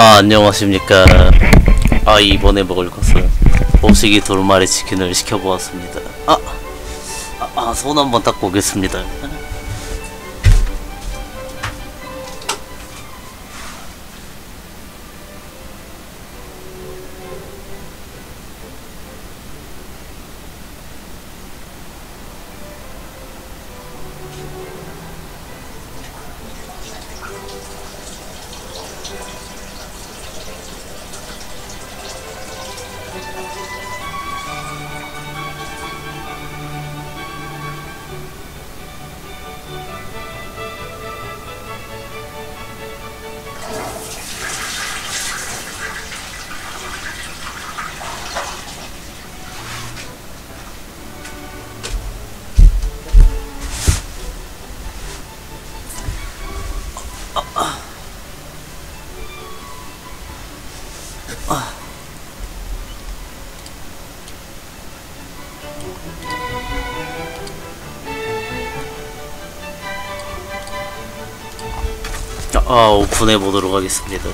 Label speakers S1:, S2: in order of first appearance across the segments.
S1: 아 안녕하십니까. 아 이번에 먹을 것은 오식이 돌마리 치킨을 시켜보았습니다. 아손 한번 닦고 오겠습니다 아 오픈해 보도록 하겠습니다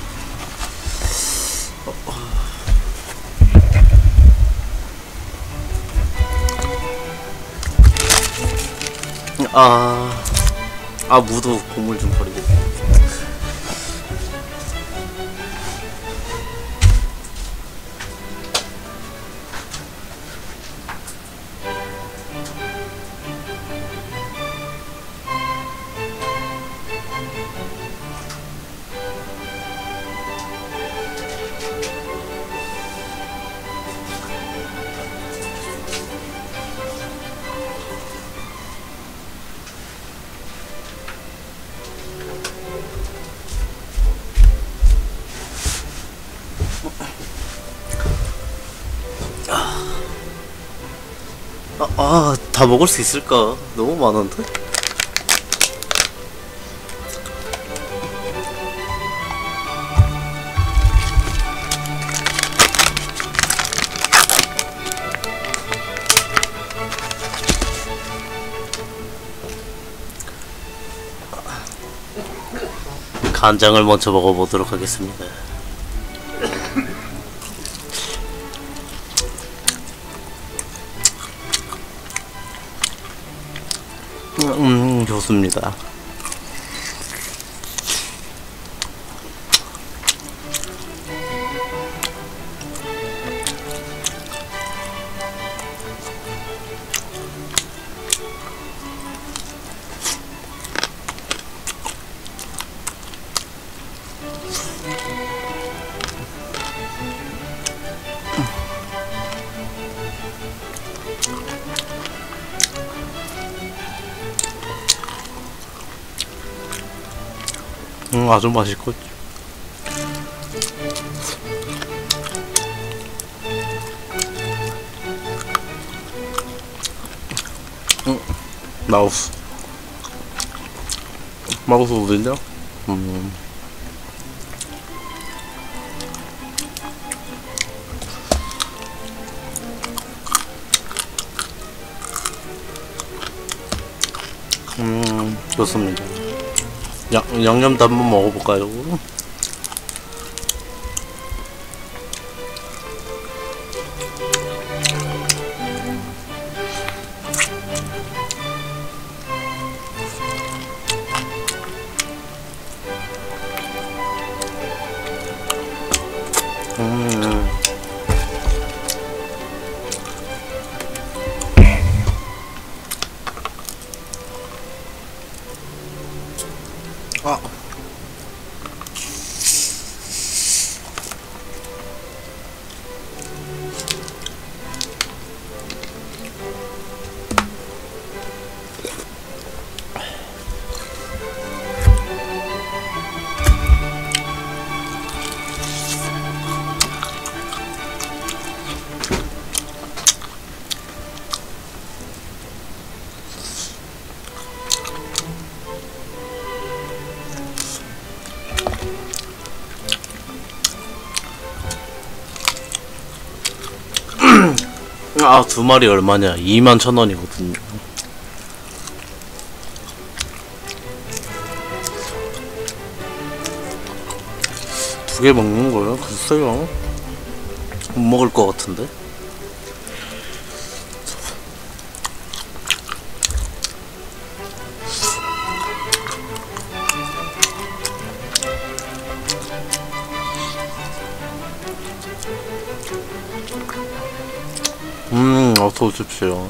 S1: 아, 아 무도 고물 좀 버리고. 아, 아, 다 먹을 수 있을까? 너무 많은데? 간장을 먼저 먹어보도록 하겠습니다. 좋습니다. 음, 아주 맛있고. 음, 마우스. 마우스 어디냐? 음. 음, 좋습니다. 양, 양념도 한번 먹어볼까요? 음. 아, 두 마리 얼마냐? 2만 천 원이거든요. 두 개 먹는 거요? 글쎄요. 못 먹을 것 같은데. 오십시오.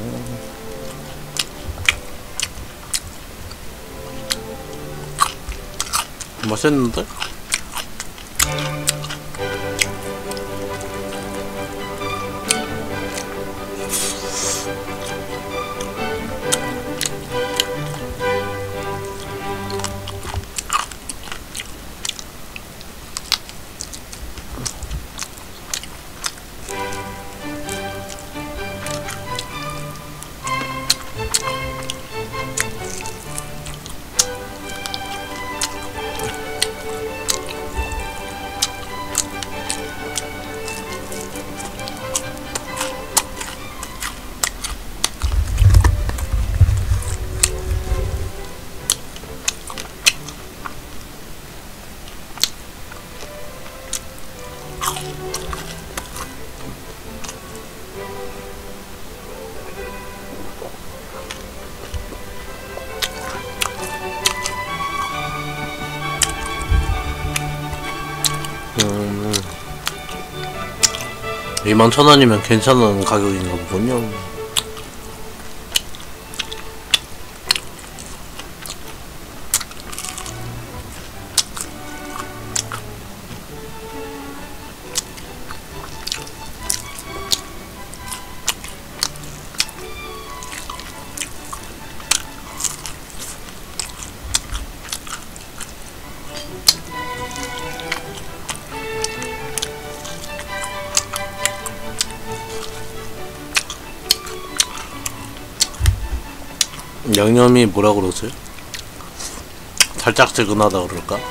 S1: 맛있는데? 2만 천 원이면 괜찮은 가격인가 보군요. 양념이 뭐라 그러지? 달짝지근하다 그럴까?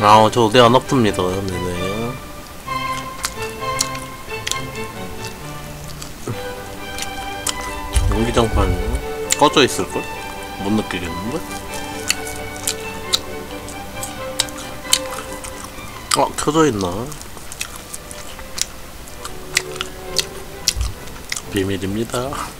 S1: 아, 저 어디 안 아픕니다. 네네. 꺼져 있을걸? 못 느끼겠는데? 어, 켜져 있나? 비밀입니다.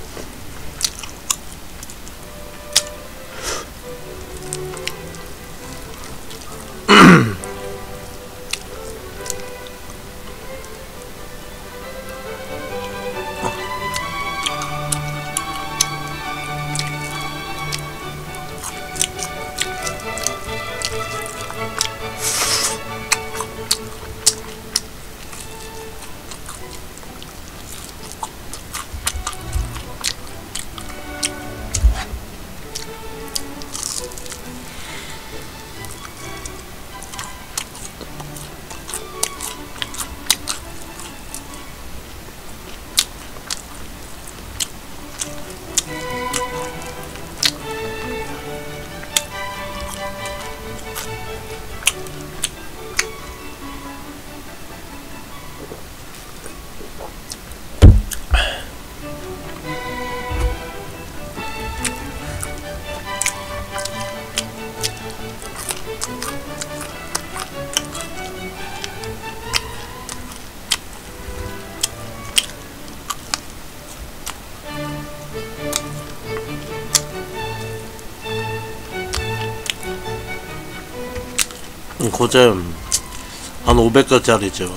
S1: 고잼 한 500개짜리죠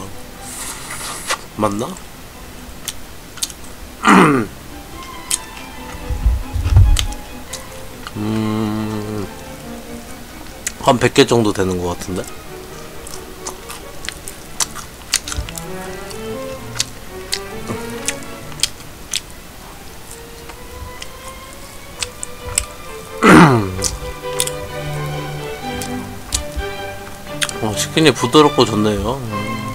S1: 맞나? 음, 한 100개 정도 되는 것 같은데? 어, 치킨이 부드럽고 좋네요. 음.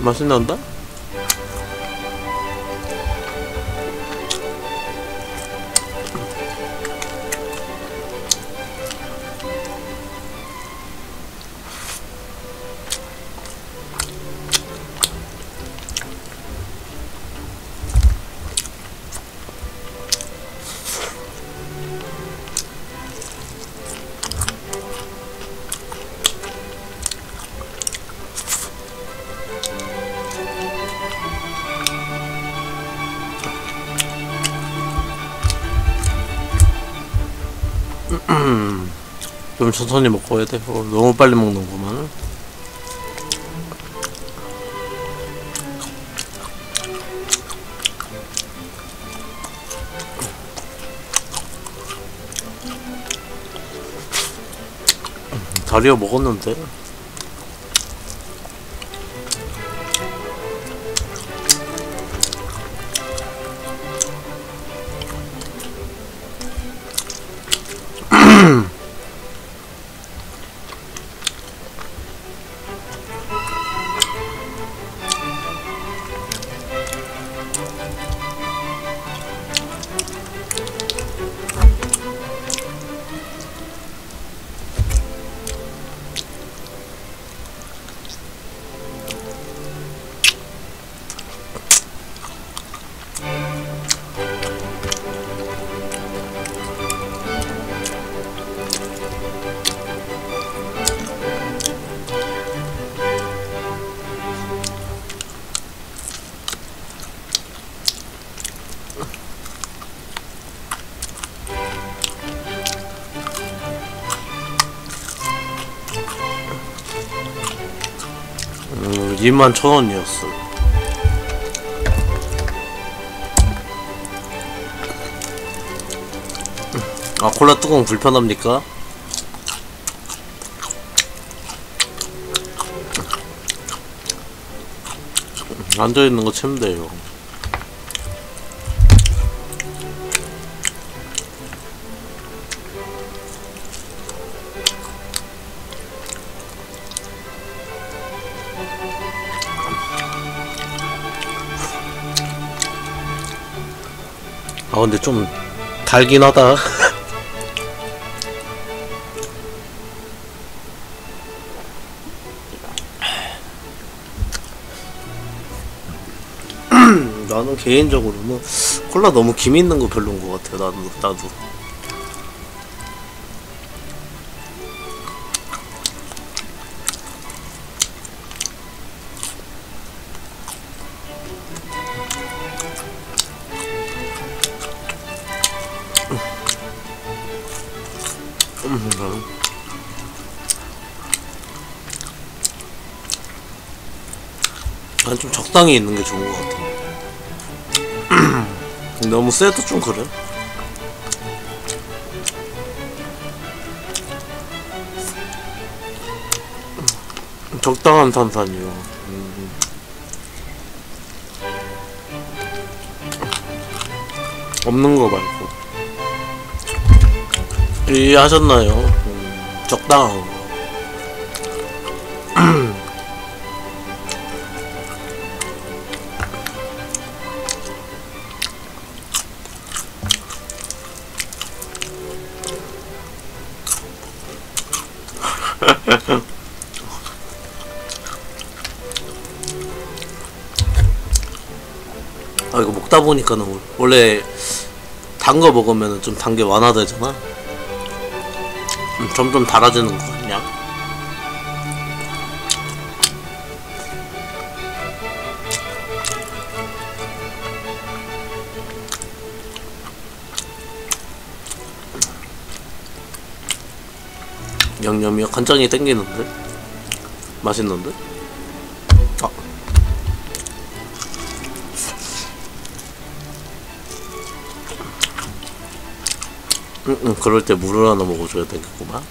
S1: 맛있는데?
S2: 좀 천천히 먹고 해야 돼. 어, 너무 빨리 먹는구만. 다리어 먹었는데. 2만 천 원이었어. 아 콜라 뚜껑 불편합니까? 앉아 있는 거 침대요. 근데 좀 달긴 하다. 나는 개인적으로는 콜라 너무 김 있는 거 별로인 것 같아. 나도 나도. 음, 나는 난좀 적당히 있는 게 좋은 것 같아. 너무 세도 좀 그래. 적당한 탄산이요. 음. 없는 거 말고. 이해하셨나요? 음, 적당한 거. 아 이거 먹다 보니까는 원래 단 거 먹으면 좀 단 게 완화되잖아. 음, 점점 달아지는 거 같냐? 양념이야 간장이 땡기는데 맛있는데 응, 응, 그럴 때 물을 하나 먹어줘야 되겠구만.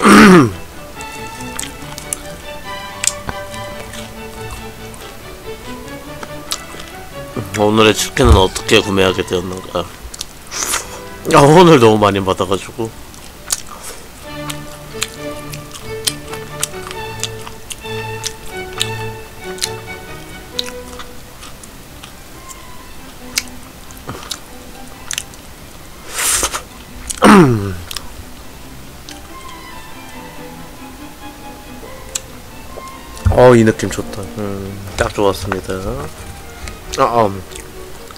S2: 오늘의 치킨은 어떻게 구매하게 되었는가? 아, 오늘 너무 많이 받아가지고. 어, 이 느낌 좋다. 음, 딱 좋았습니다. 아, 음.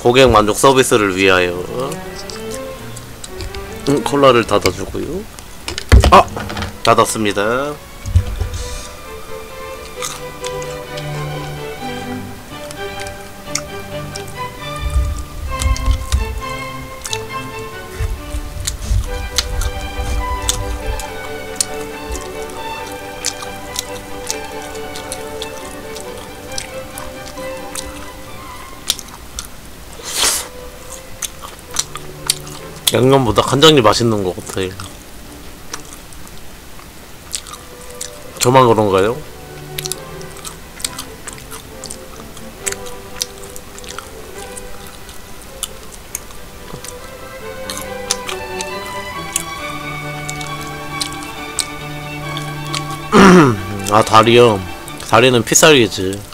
S2: 고객 만족 서비스를 위하여 음, 콜라를 닫아주고요. 아 닫았습니다. 양념보다 간장이 맛있는 것 같아 요. 저만 그런가요? 아 다리요. 다리는 피살이지.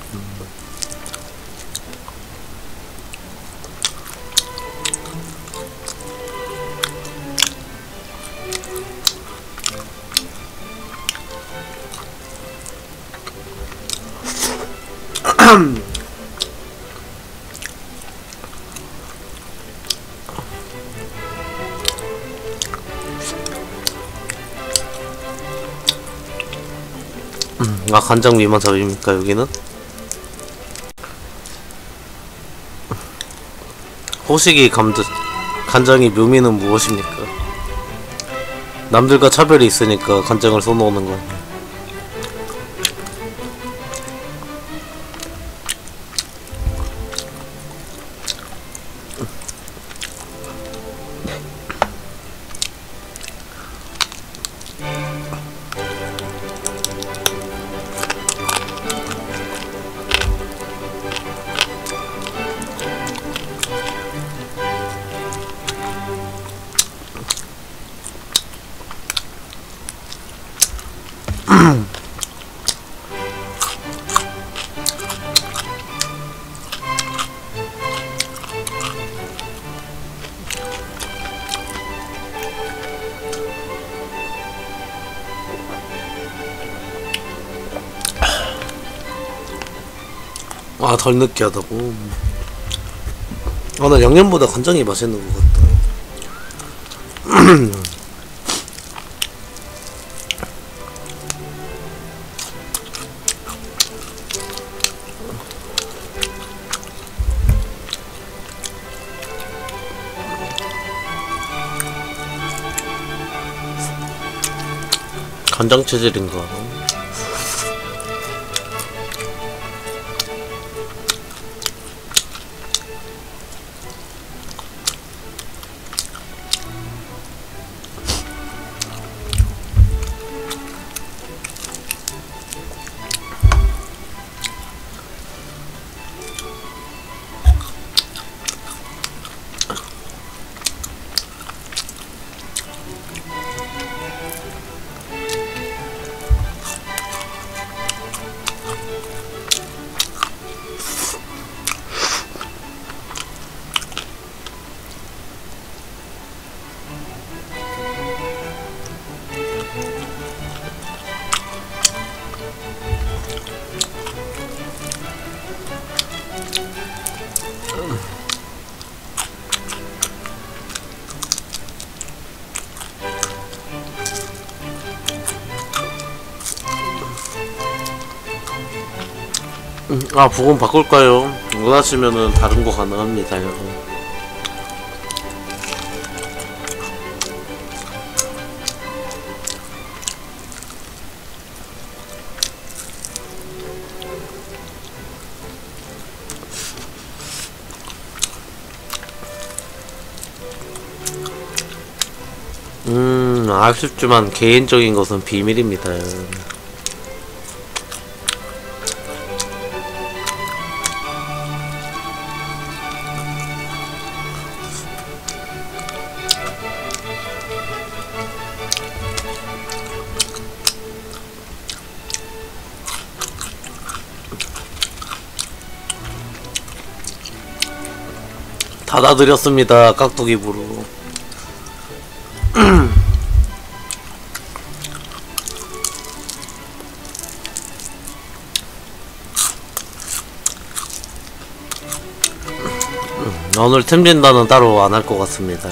S2: 아 간장 미만 잡입니까 여기는? 호식이 감드 간장이 묘미는 무엇입니까? 남들과 차별이 있으니까 간장을 써놓는 거. 덜 느끼하다고. 아나 양념보다 간장이 맛있는 것 같다. 간장 체질인가? 아 부분 바꿀까요? 원하시면은 다른 거 가능합니다 여러분 음 아쉽지만 개인적인 것은 비밀입니다 닫아드렸습니다. 깍두기 부로. 오늘 템린다는 따로 안 할 것 같습니다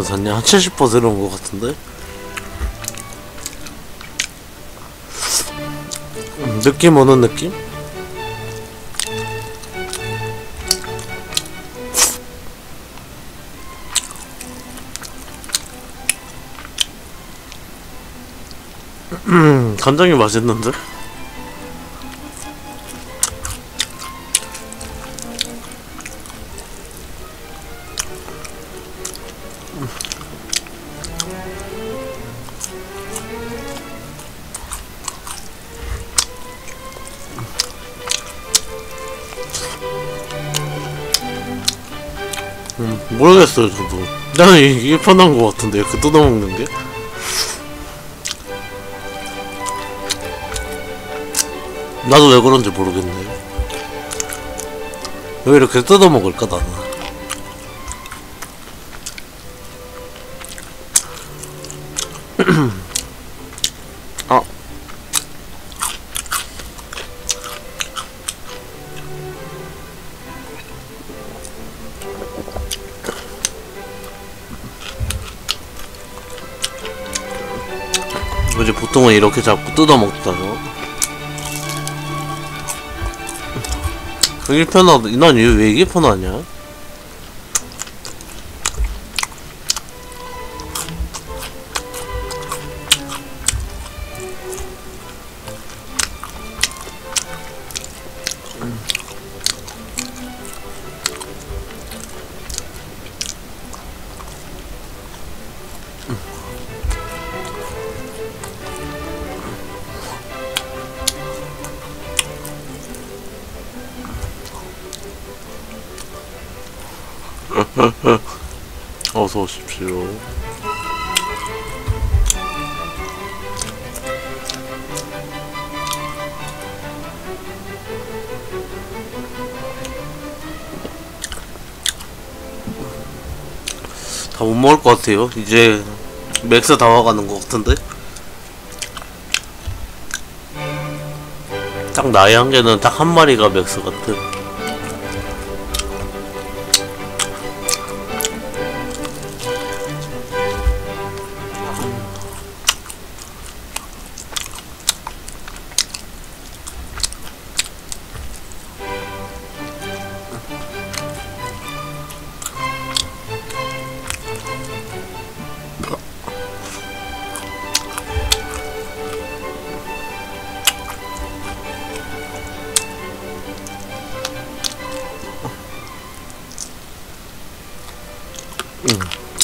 S2: 정도 샀냐? 한 70% 내려온 것 같은데? 음, 느낌 오는 느낌? 음, 간장이 맛있는데? 모르겠어요, 저도. 나는 이게 편한 것 같은데, 이렇게 뜯어먹는 게? 나도 왜 그런지 모르겠네. 왜 이렇게 뜯어먹을까, 나는? 보통은 이렇게 자꾸 뜯어먹다죠 이게 편하다 난 왜 이게 편하냐 다 못 먹을 것 같아요. 이제 맥스 다 와가는 것 같은데? 딱 나의 한계는 딱 한 마리가 맥스 같은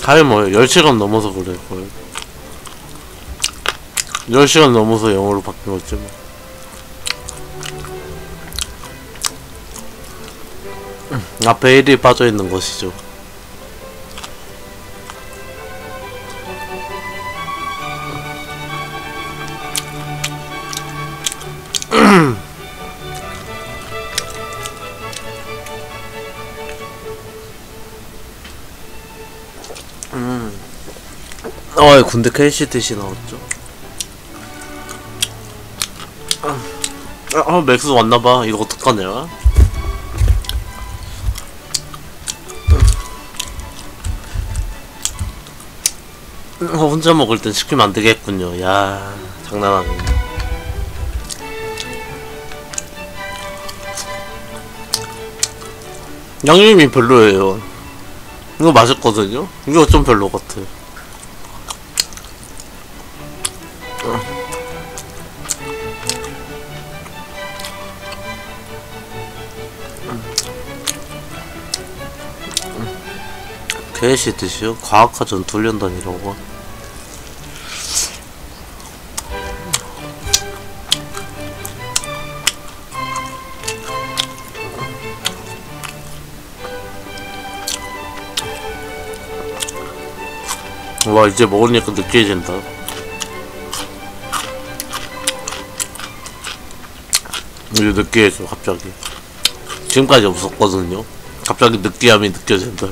S2: 가에 뭐 10시간 넘어서 그럴 거예요 10시간 넘어서 영어로 바뀐 거지 뭐. 음, 앞에 1이 빠져있는 것이죠 군대 KCTC 나왔죠? 아, 아 맥스 왔나봐. 이거 어떡하냐? 어, 혼자 먹을 땐 시키면 안 되겠군요. 야 장난 아니네. 양념이 별로예요. 이거 맛있거든요? 이거 좀 별로 같아 개시 뜻이요? 과학화전 훈련단이라고 와 이제 먹으니까 느끼해진다 이제 느끼해져 갑자기. 지금까지 없었거든요. 갑자기 느끼함이 느껴진다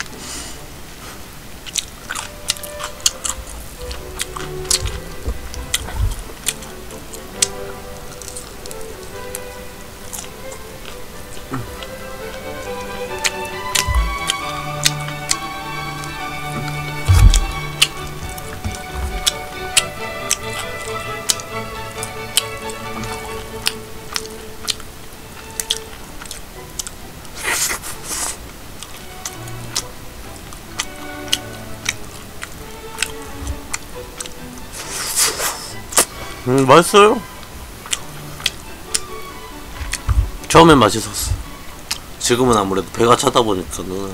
S2: 음, 맛있어요. 처음엔 맛있었어. 지금은 아무래도 배가 차다 보니까는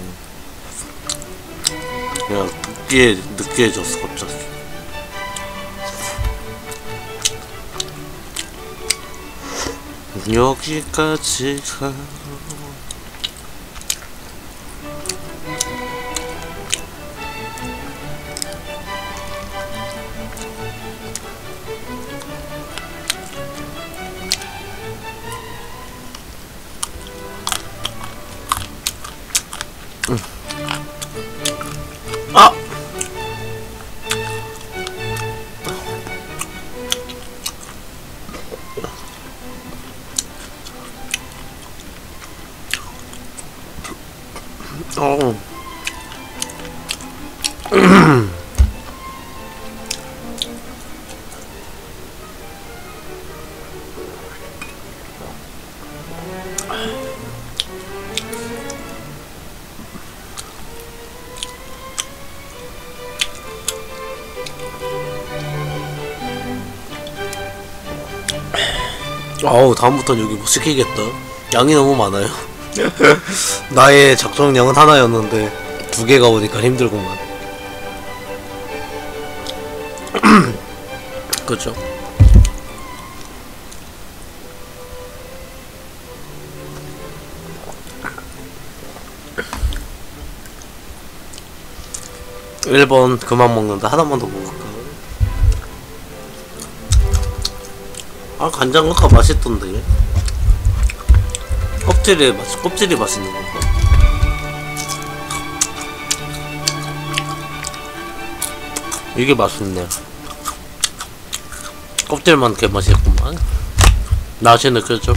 S2: 그냥 느끼해, 느끼해졌어, 갑자기. 여기까지 가. 아우 다음부터는 여기 못 시키겠다. 양이 너무 많아요. 나의 작정량은 하나였는데 두 개가 오니까 힘들구만. 그죠 일번 그만 먹는다. 하나만 더 먹을 아 간장각가 맛있던데 껍질이 맛 껍질이 맛있는 건가? 이게 맛있네. 껍질만 개 맛있구만. 맛이 느껴져?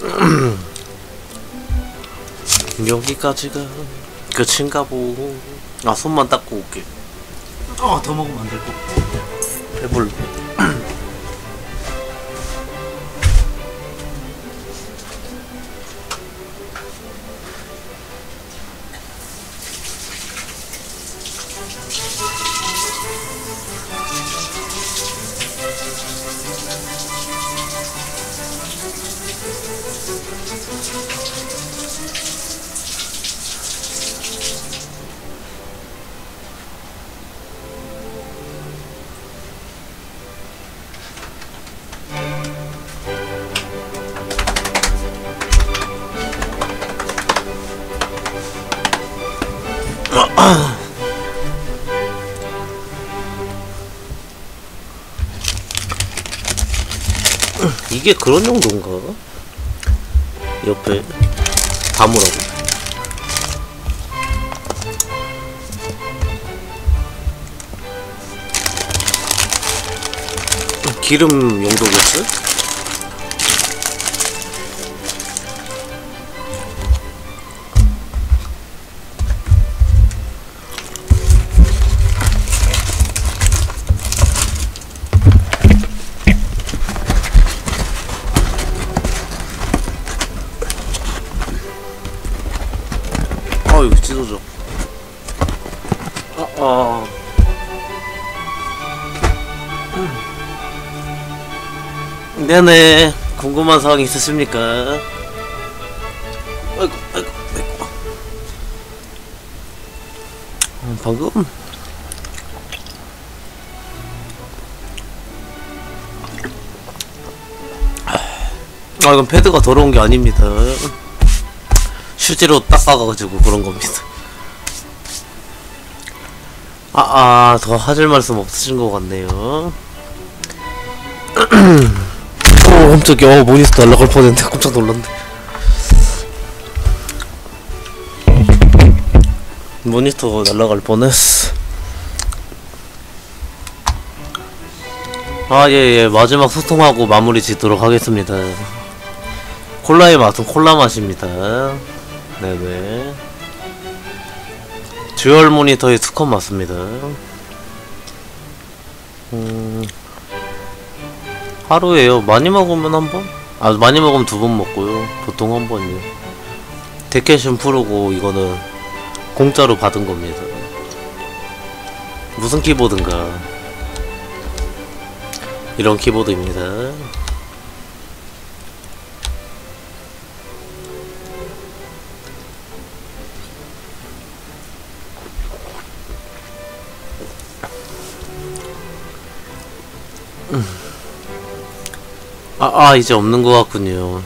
S2: 여기까지가 끝인가 보. 아 손만 닦고 올게.
S1: 아, 더 먹으면 안 될 것 같아.
S2: 배불러. 이게 그런 정도인가? 옆에 담으라고. 기름 용도겠어? 아 찢어져. 아, 아. 음. 네네. 궁금한 사항 있으십니까? 아이고, 아이고, 아이고. 음, 방금 아 이건 패드가 더러운 게 아닙니다. 실제로 닦아가지고 그런 겁니다. 아, 아, 더 하실 말씀 없으신 것 같네요. 오, 깜짝이야. 어, 모니터 날라갈 뻔 했는데 깜짝 놀랐네. 모니터가 날라갈 뻔했어. 아, 예, 예. 마지막 소통하고 마무리 짓도록 하겠습니다. 콜라의 맛은 콜라 맛입니다. 네네. dual 모니터의 two com 맞습니다. 음, 하루에요. 많이 먹으면 한 번? 아, 많이 먹으면 두 번 먹고요. 보통 한 번이요. Deck Hassium Pro고, 이거는 공짜로 받은 겁니다. 무슨 키보드인가? 이런 키보드입니다. 아, 아 이제 없는 것 같군요.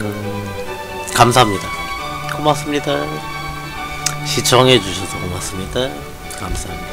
S2: 음, 감사합니다. 고맙습니다. 시청해주셔서 고맙습니다. 감사합니다.